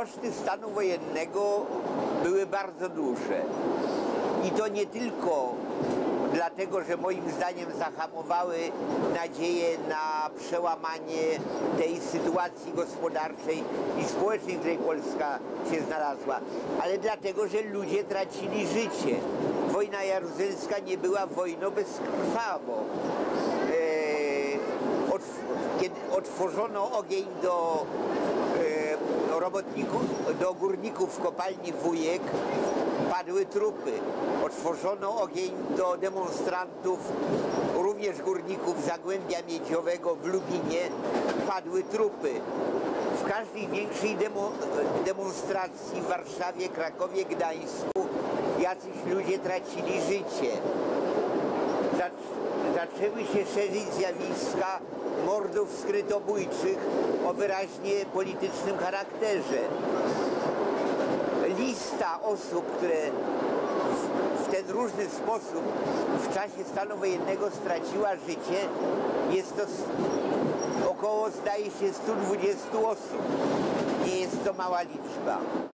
koszty stanu wojennego były bardzo duże. I to nie tylko dlatego, że moim zdaniem zahamowały nadzieję na przełamanie tej sytuacji gospodarczej i społecznej, w której Polska się znalazła, ale dlatego, że ludzie tracili życie. Wojna jaruzelska nie była wojną bezkrwawą. Otw- kiedy otworzono ogień do e, robotników, do górników w kopalni Wujek, padły trupy. Otworzono ogień do demonstrantów, również górników Zagłębia Miedziowego w Lubinie, padły trupy. W każdej większej demo, demonstracji w Warszawie, Krakowie, Gdańsku jacyś ludzie tracili życie zaczęły się szerzyć zjawiska mordów skrytobójczych o wyraźnie politycznym charakterze. Lista osób, które w, ten różny sposób w czasie stanu wojennego straciła życie, jest to około, zdaje się, 120 osób. Nie jest to mała liczba.